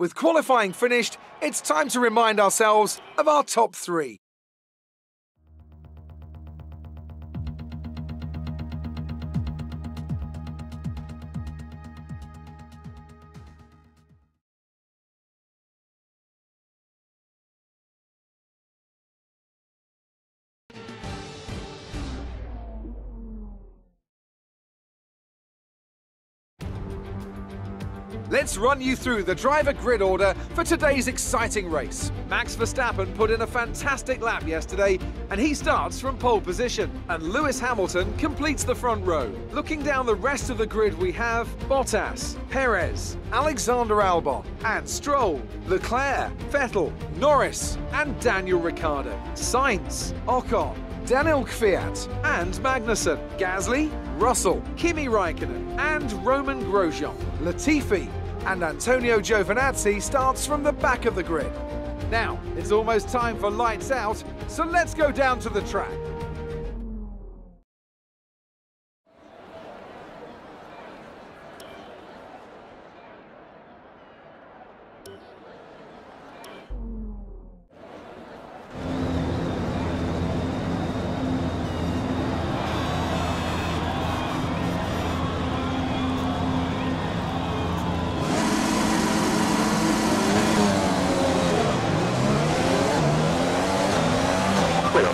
With qualifying finished, it's time to remind ourselves of our top three. Let's run you through the driver grid order for today's exciting race. Max Verstappen put in a fantastic lap yesterday, and he starts from pole position. And Lewis Hamilton completes the front row. Looking down the rest of the grid, we have Bottas, Perez, Alexander Albon, and Stroll, Leclerc, Vettel, Norris, and Daniel Ricciardo. Sainz, Ocon, Daniel Kvyat, and Magnussen, Gasly, Russell, Kimi Raikkonen, and Romain Grosjean. Latifi, and Antonio Giovinazzi starts from the back of the grid. Now, it's almost time for lights out, so let's go down to the track.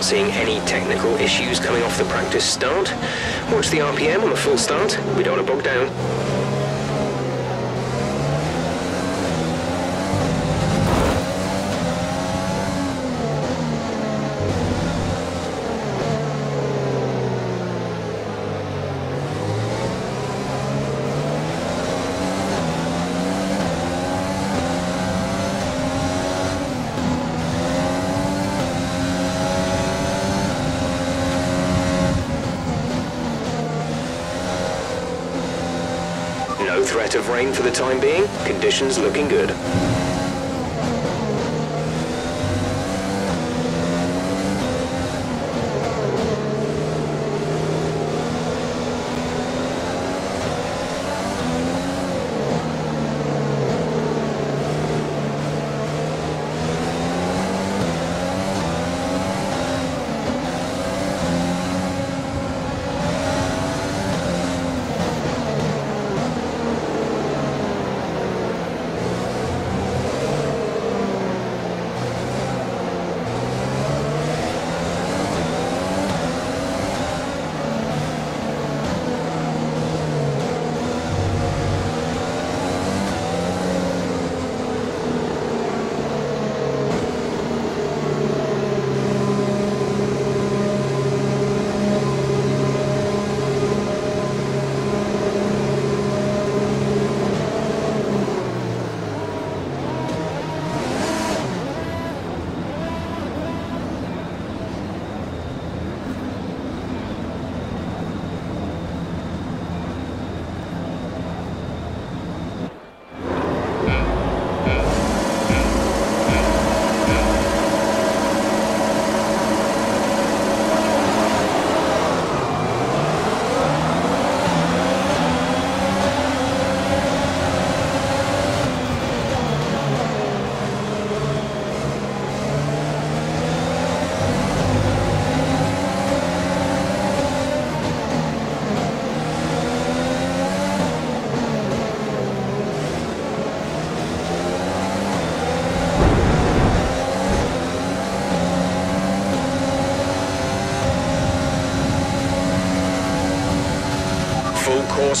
Seeing any technical issues coming off the practice start. Watch the RPM on the full start. We don't want to bog down. No threat of rain for the time being. Conditions looking good.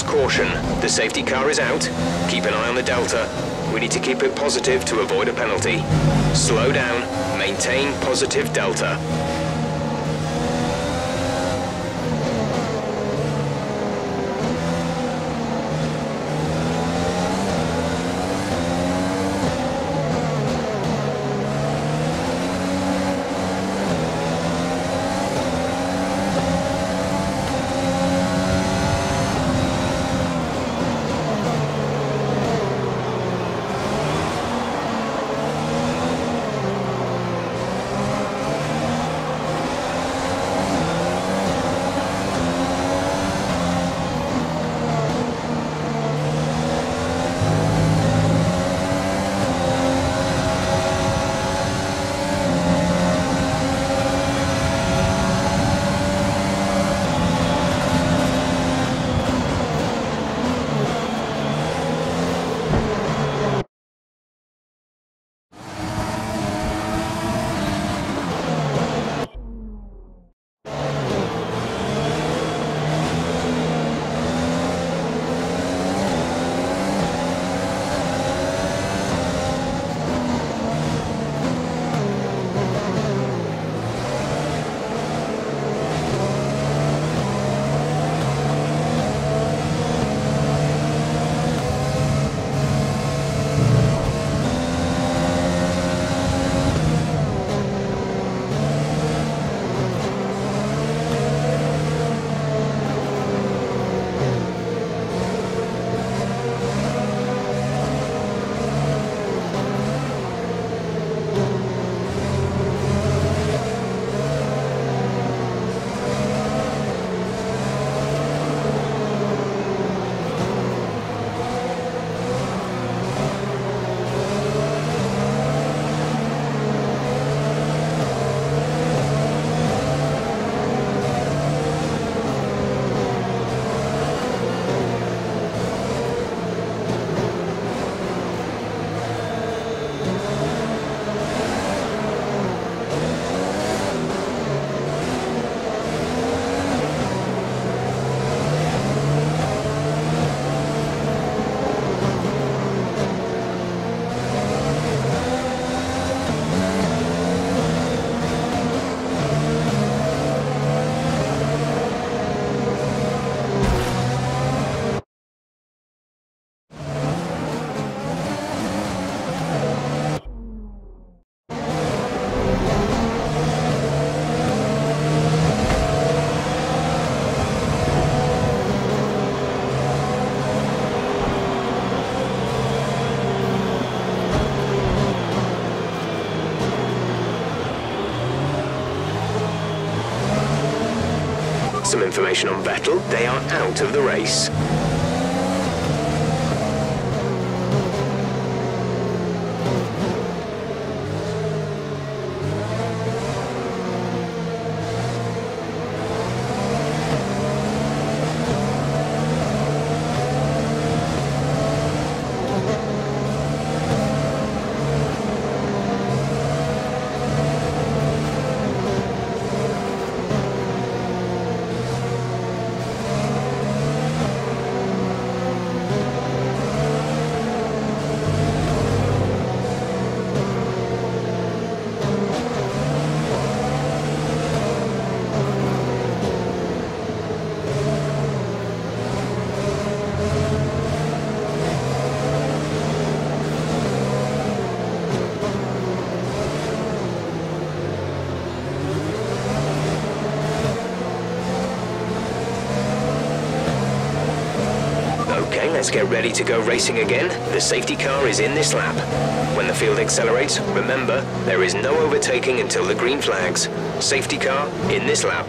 Caution. The safety car is out. Keep an eye on the delta. We need to keep it positive to avoid a penalty. Slow down. Maintain positive delta. Some information on Vettel, they are out of the race. Okay, let's get ready to go racing again. The safety car is in this lap. When the field accelerates, remember, there is no overtaking until the green flags. Safety car in this lap.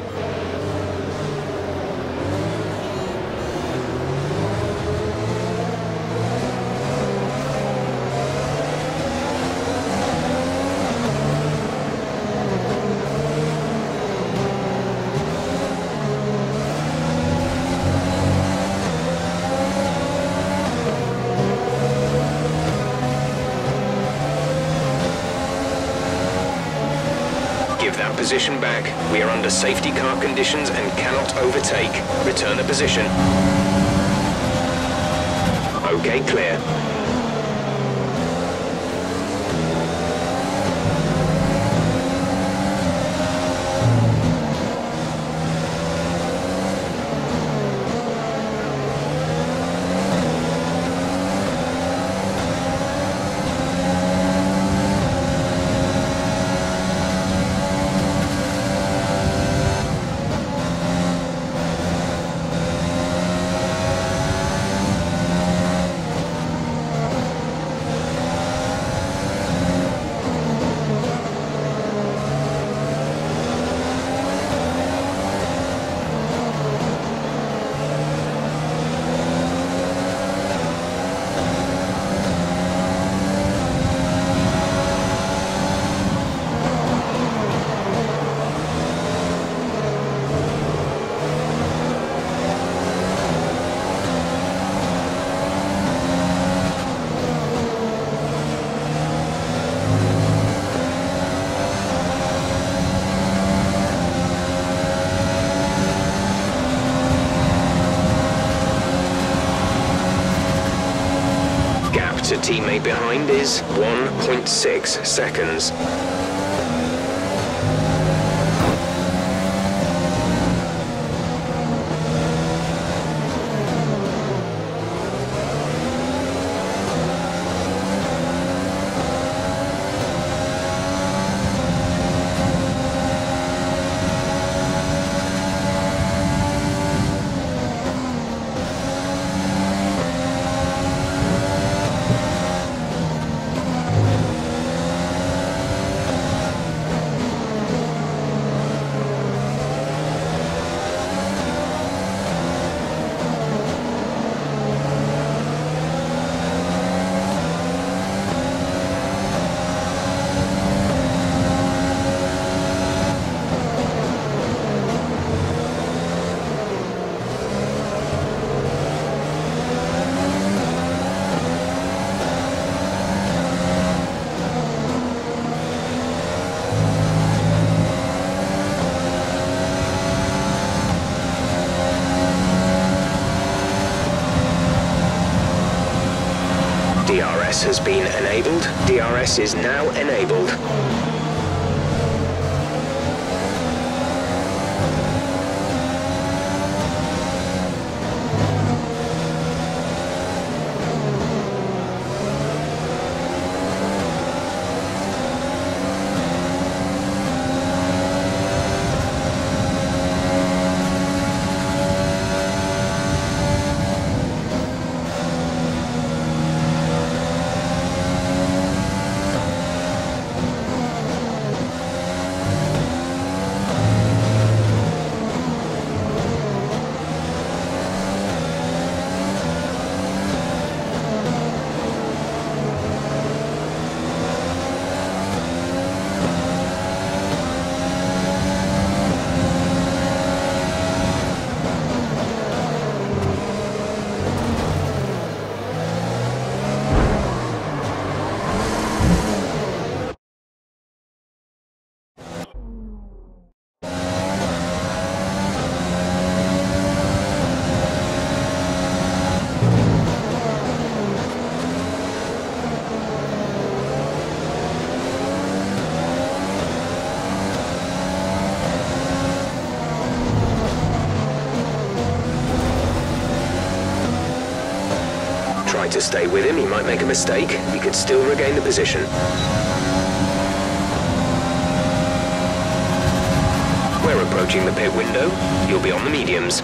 Give that position back. We are under safety car conditions and cannot overtake. Return the position. Okay, clear. To teammate behind is 1.6 seconds. DRS has been enabled. DRS is now enabled. To stay with him, he might make a mistake. He could still regain the position. We're approaching the pit window. You'll be on the mediums.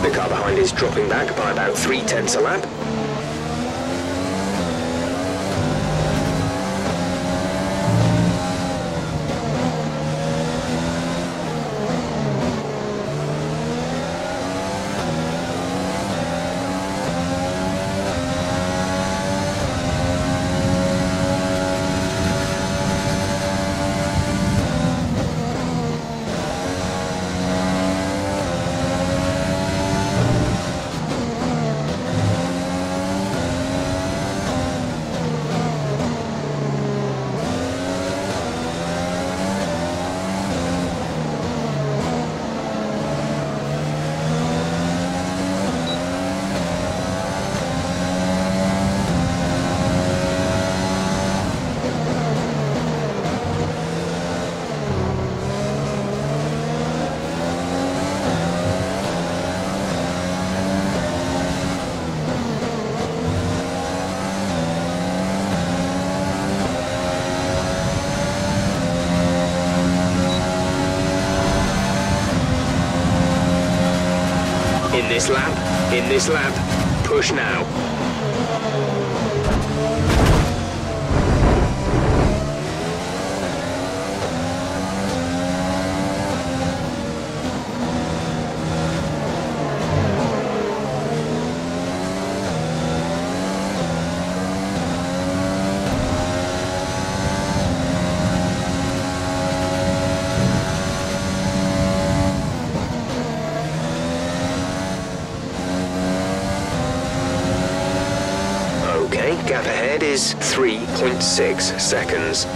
The car behind dropping back by about three tenths a lap. This lap, in this lap, push now. Okay, gap ahead is 3.6 seconds.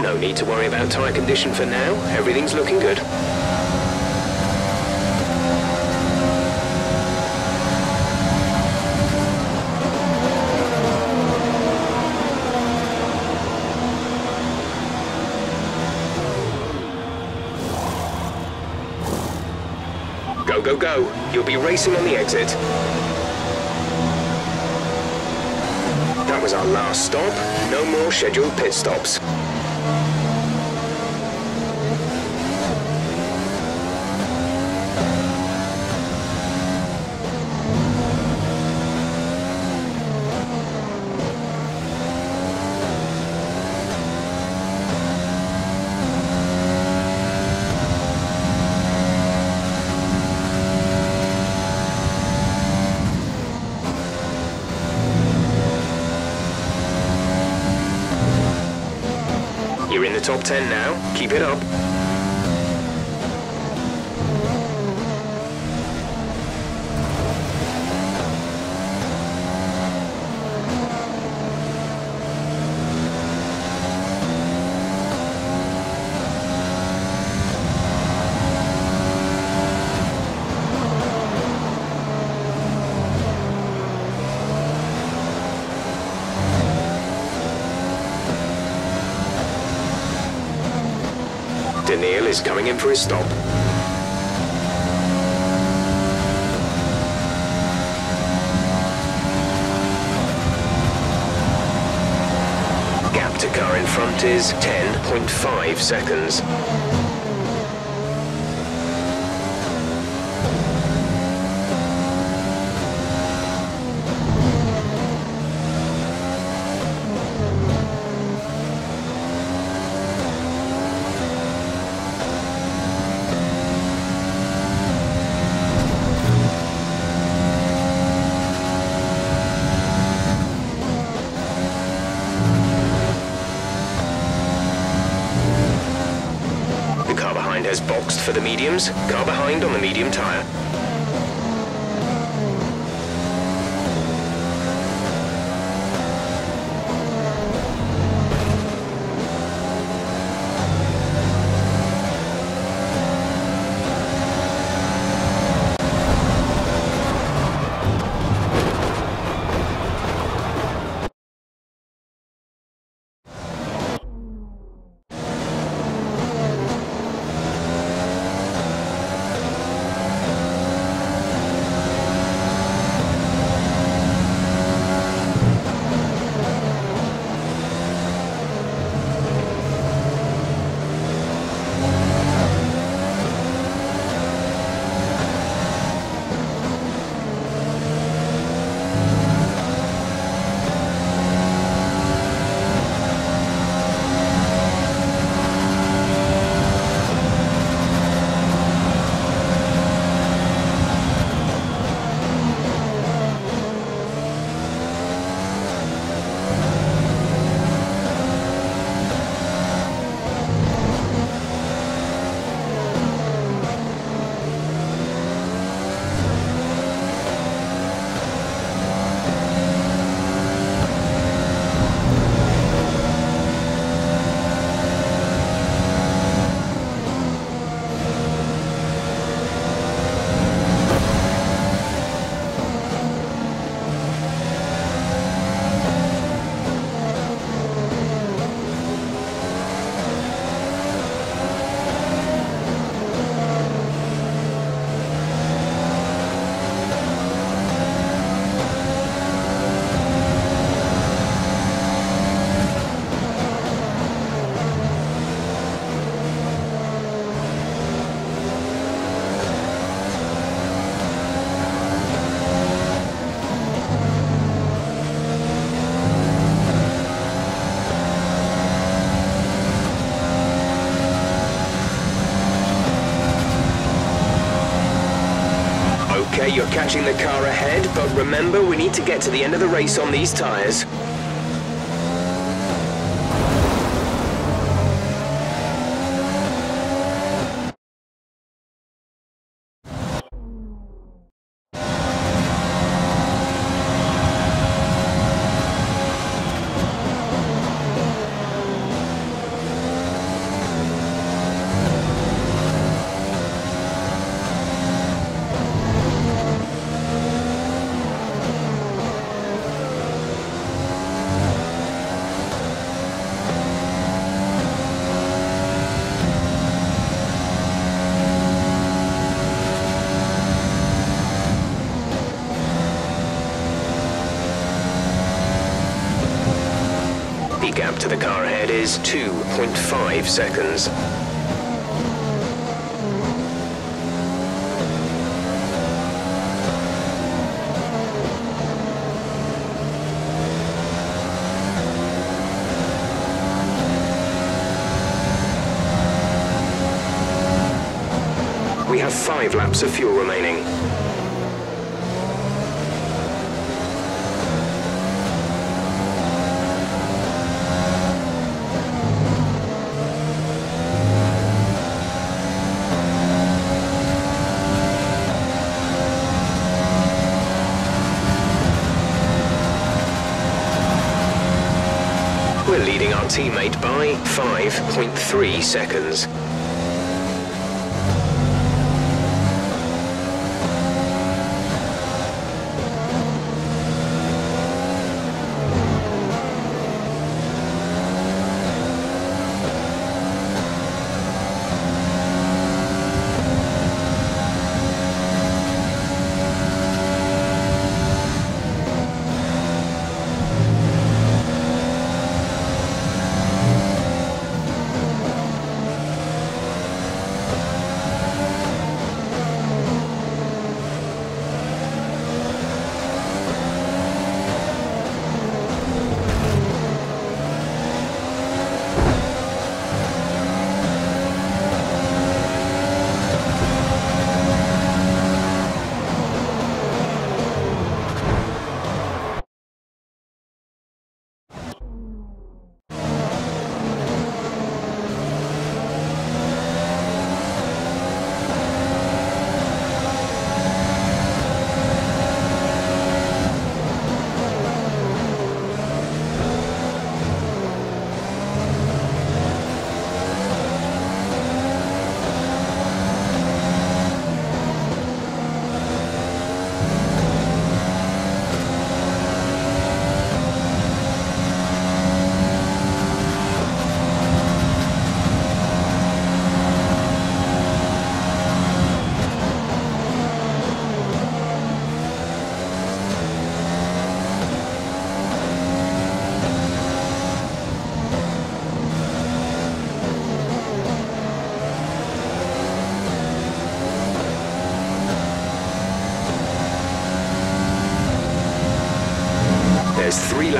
No need to worry about tyre condition for now. Everything's looking good. Go, go, go. You'll be racing on the exit. That was our last stop. No more scheduled pit stops. Top 10 now. Keep it up. Is coming in for his stop. Gap to car in front is 10.5 seconds. Boxed for the mediums, car behind on the medium tyre. Catching the car ahead, but remember we need to get to the end of the race on these tyres. The gap to the car ahead is 2.5 seconds. We have five laps of fuel remaining. We're leading our teammate by 5.3 seconds.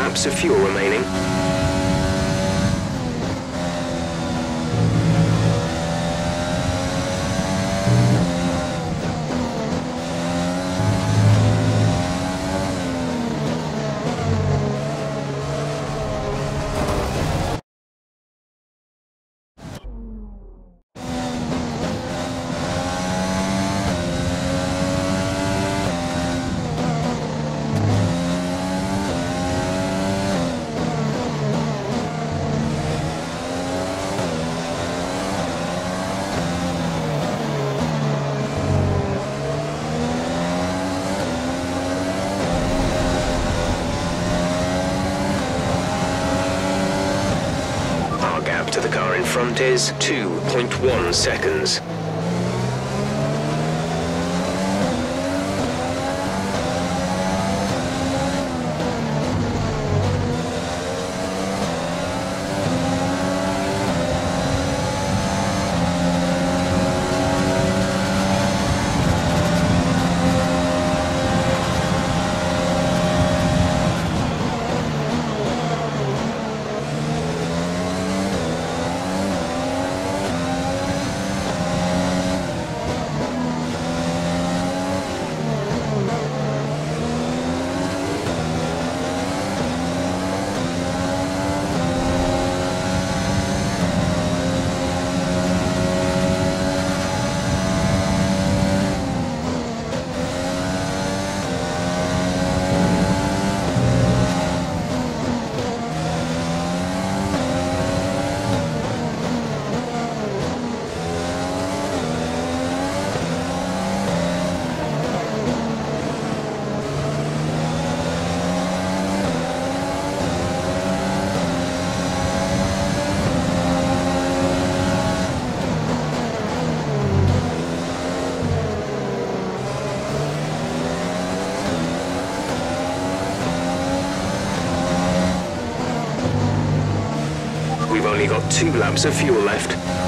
Of fuel remaining. Our gap to the car in front is 2.1 seconds. Got two laps of fuel left.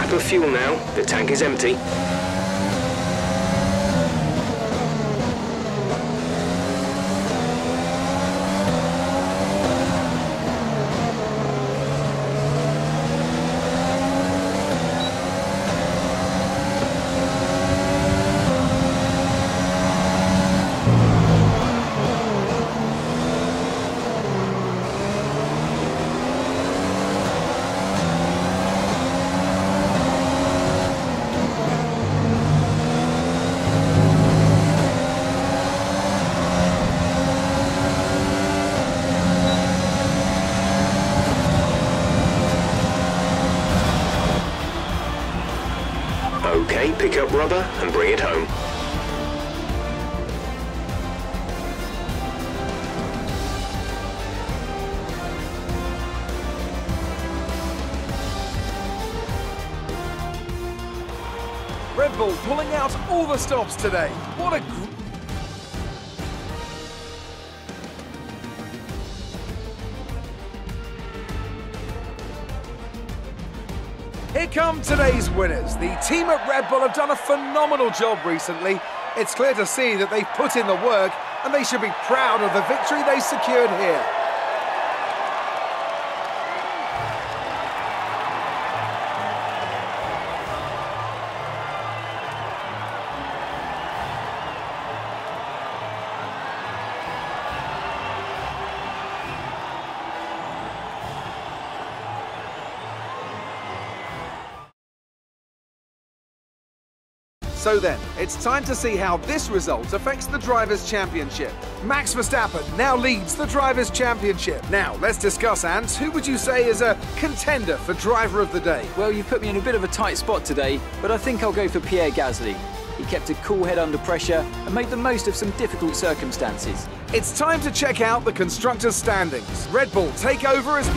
of fuel now. The tank is empty. Pick up rubber and bring it home. Red Bull pulling out all the stops today. Here come today's winners. The team at Red Bull have done a phenomenal job recently. It's clear to see that they've put in the work and they should be proud of the victory they secured here. So then, it's time to see how this result affects the Drivers' Championship. Max Verstappen now leads the Drivers' Championship. Now, let's discuss, Ant. Who would you say is a contender for Driver of the Day? Well, you've put me in a bit of a tight spot today, but I think I'll go for Pierre Gasly. He kept a cool head under pressure and made the most of some difficult circumstances. It's time to check out the Constructors' standings. Red Bull take over as